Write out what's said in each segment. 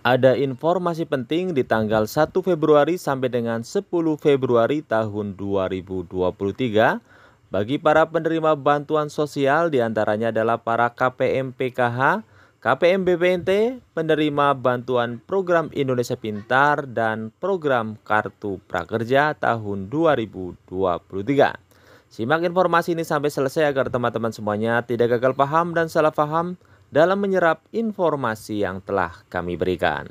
Ada informasi penting di tanggal 1 Februari sampai dengan 10 Februari tahun 2023 bagi para penerima bantuan sosial di antaranya adalah para KPM PKH, KPM BPNT, penerima bantuan program Indonesia Pintar dan program Kartu Prakerja tahun 2023. Simak informasi ini sampai selesai agar teman-teman semuanya tidak gagal paham dan salah paham dalam menyerap informasi yang telah kami berikan.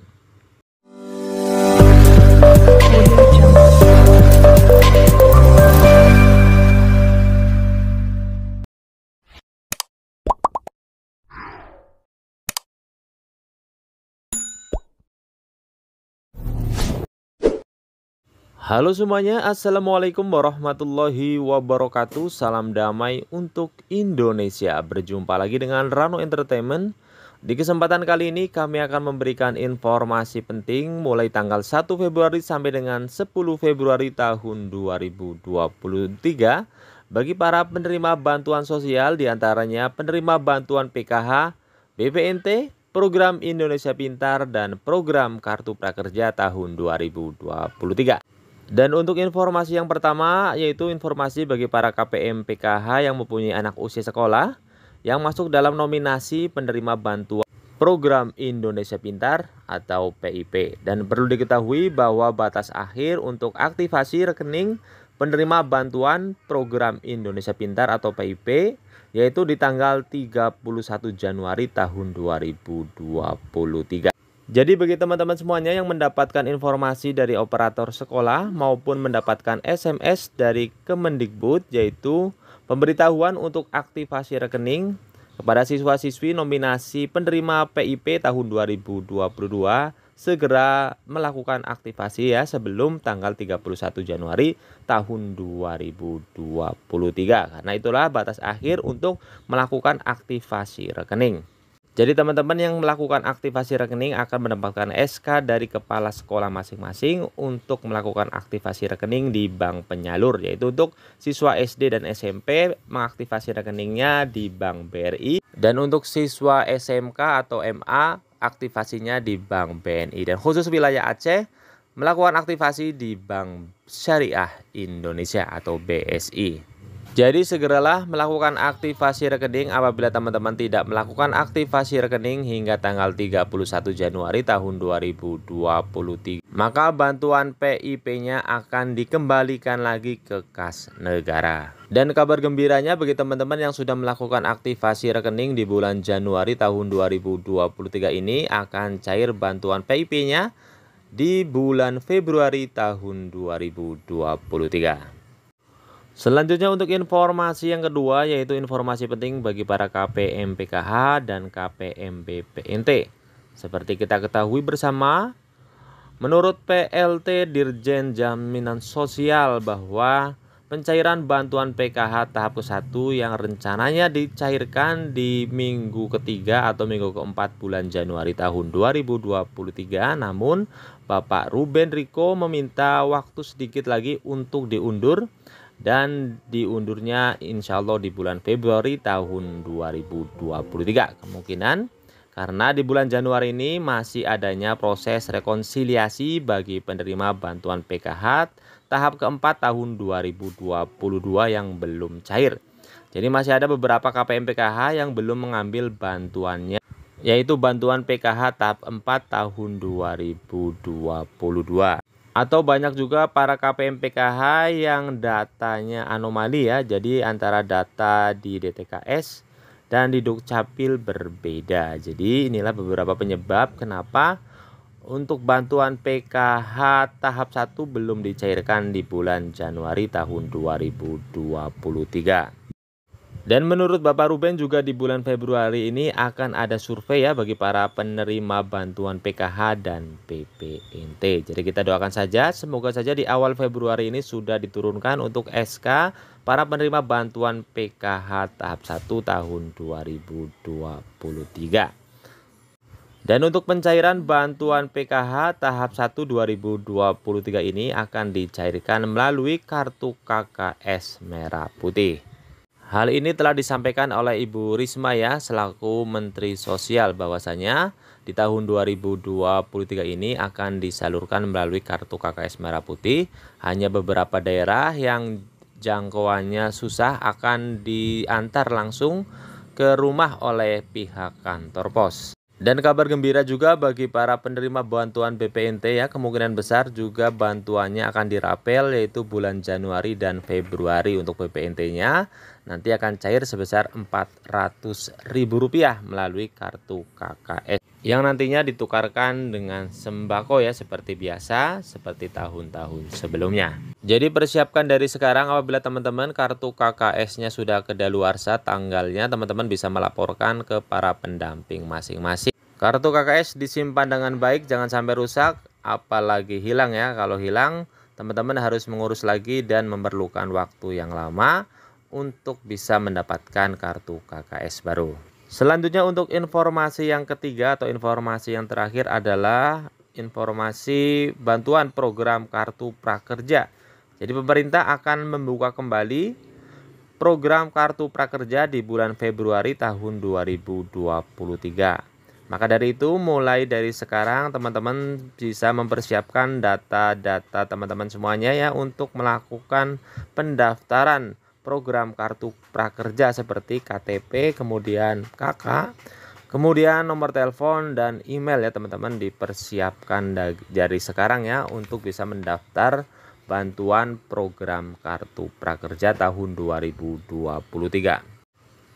Halo semuanya, Assalamualaikum warahmatullahi wabarakatuh. Salam damai untuk Indonesia. Berjumpa lagi dengan Rano Entertainment. Di kesempatan kali ini kami akan memberikan informasi penting Mulai tanggal 1 Februari sampai dengan 10 Februari tahun 2023 Bagi para penerima bantuan sosial di antaranya penerima bantuan PKH, BPNT, Program Indonesia Pintar, dan Program Kartu Prakerja tahun 2023 dan untuk informasi yang pertama yaitu informasi bagi para KPM PKH yang mempunyai anak usia sekolah yang masuk dalam nominasi penerima bantuan program Indonesia Pintar atau PIP. Dan perlu diketahui bahwa batas akhir untuk aktivasi rekening penerima bantuan program Indonesia Pintar atau PIP yaitu di tanggal 31 Januari tahun 2023. Jadi bagi teman-teman semuanya yang mendapatkan informasi dari operator sekolah maupun mendapatkan SMS dari Kemendikbud yaitu pemberitahuan untuk aktivasi rekening kepada siswa-siswi nominasi penerima PIP tahun 2022 segera melakukan aktivasi ya sebelum tanggal 31 Januari tahun 2023 karena itulah batas akhir untuk melakukan aktivasi rekening. Jadi teman-teman yang melakukan aktivasi rekening akan mendapatkan SK dari kepala sekolah masing-masing untuk melakukan aktivasi rekening di bank penyalur yaitu untuk siswa SD dan SMP mengaktifasi rekeningnya di Bank BRI dan untuk siswa SMK atau MA aktivasinya di Bank BNI dan khusus wilayah Aceh melakukan aktivasi di Bank Syariah Indonesia atau BSI. Jadi segeralah melakukan aktivasi rekening apabila teman-teman tidak melakukan aktivasi rekening hingga tanggal 31 Januari tahun 2023. Maka bantuan PIP-nya akan dikembalikan lagi ke kas negara. Dan kabar gembiranya bagi teman-teman yang sudah melakukan aktivasi rekening di bulan Januari tahun 2023 ini akan cair bantuan PIP-nya di bulan Februari tahun 2023. Selanjutnya untuk informasi yang kedua yaitu informasi penting bagi para KPM PKH dan KPM BPNT. Seperti kita ketahui bersama, menurut PLT Dirjen Jaminan Sosial bahwa pencairan bantuan PKH tahap ke-1 yang rencananya dicairkan di minggu ketiga atau minggu keempat bulan Januari tahun 2023 namun Bapak Ruben Riko meminta waktu sedikit lagi untuk diundur dan diundurnya insya Allah di bulan Februari tahun 2023 kemungkinan karena di bulan Januari ini masih adanya proses rekonsiliasi bagi penerima bantuan PKH tahap keempat tahun 2022 yang belum cair. Jadi masih ada beberapa KPM PKH yang belum mengambil bantuannya yaitu bantuan PKH tahap 4 tahun 2022 atau banyak juga para KPM PKH yang datanya anomali ya jadi antara data di DTKS dan di Dukcapil berbeda. Jadi inilah beberapa penyebab kenapa untuk bantuan PKH tahap 1 belum dicairkan di bulan Januari tahun 2023 dan menurut Bapak Ruben juga di bulan Februari ini akan ada survei ya bagi para penerima bantuan PKH dan PPNT. Jadi kita doakan saja semoga saja di awal Februari ini sudah diturunkan untuk SK para penerima bantuan PKH tahap 1 tahun 2023. Dan untuk pencairan bantuan PKH tahap 1 2023 ini akan dicairkan melalui kartu KKS Merah Putih. Hal ini telah disampaikan oleh Ibu Risma ya selaku Menteri Sosial bahwasanya di tahun 2023 ini akan disalurkan melalui kartu KKS Merah Putih. Hanya beberapa daerah yang jangkauannya susah akan diantar langsung ke rumah oleh pihak kantor pos. Dan kabar gembira juga bagi para penerima bantuan BPNT ya, kemungkinan besar juga bantuannya akan dirapel yaitu bulan Januari dan Februari untuk BPNT-nya nanti akan cair sebesar Rp400.000 melalui kartu KKS yang nantinya ditukarkan dengan sembako ya seperti biasa seperti tahun-tahun sebelumnya. Jadi persiapkan dari sekarang apabila teman-teman kartu KKS-nya sudah kedaluarsa tanggalnya teman-teman bisa melaporkan ke para pendamping masing-masing. Kartu KKS disimpan dengan baik jangan sampai rusak apalagi hilang ya. Kalau hilang teman-teman harus mengurus lagi dan memerlukan waktu yang lama untuk bisa mendapatkan kartu KKS baru. Selanjutnya untuk informasi yang ketiga atau informasi yang terakhir adalah informasi bantuan program kartu prakerja. Jadi pemerintah akan membuka kembali program kartu prakerja di bulan Februari tahun 2023. Maka dari itu mulai dari sekarang teman-teman bisa mempersiapkan data-data teman-teman semuanya ya untuk melakukan pendaftaran program kartu prakerja seperti KTP, kemudian KK, kemudian nomor telepon dan email ya teman-teman dipersiapkan dari sekarang ya untuk bisa mendaftar bantuan program kartu prakerja tahun 2023.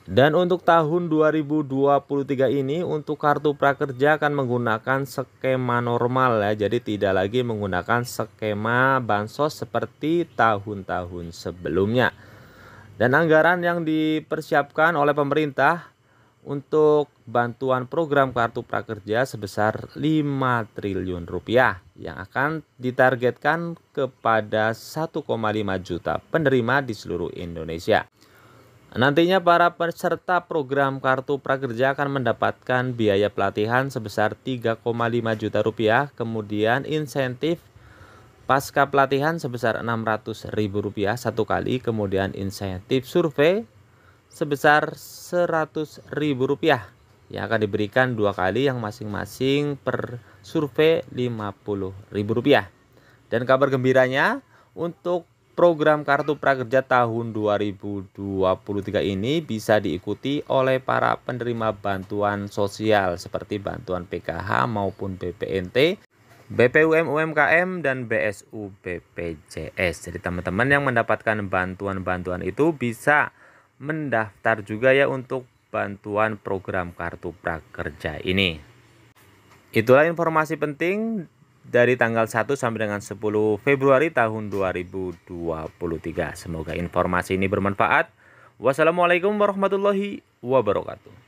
Dan untuk tahun 2023 ini untuk kartu prakerja akan menggunakan skema normal ya. Jadi tidak lagi menggunakan skema bansos seperti tahun-tahun sebelumnya. Dan anggaran yang dipersiapkan oleh pemerintah untuk bantuan program kartu prakerja sebesar 5 triliun rupiah yang akan ditargetkan kepada 1,5 juta penerima di seluruh Indonesia. Nantinya para peserta program kartu prakerja akan mendapatkan biaya pelatihan sebesar 3,5 juta rupiah, kemudian insentif Pasca pelatihan sebesar Rp600.000 satu kali, kemudian insentif survei sebesar Rp100.000 yang akan diberikan dua kali yang masing-masing per survei Rp50.000. Dan kabar gembiranya untuk program kartu prakerja tahun 2023 ini bisa diikuti oleh para penerima bantuan sosial seperti bantuan PKH maupun BPNT BPUM UMKM dan BSU BPJS. Jadi teman-teman yang mendapatkan bantuan-bantuan itu bisa mendaftar juga ya untuk bantuan program kartu prakerja ini. Itulah informasi penting dari tanggal 1 sampai dengan 10 Februari tahun 2023. Semoga informasi ini bermanfaat. Wassalamualaikum warahmatullahi wabarakatuh.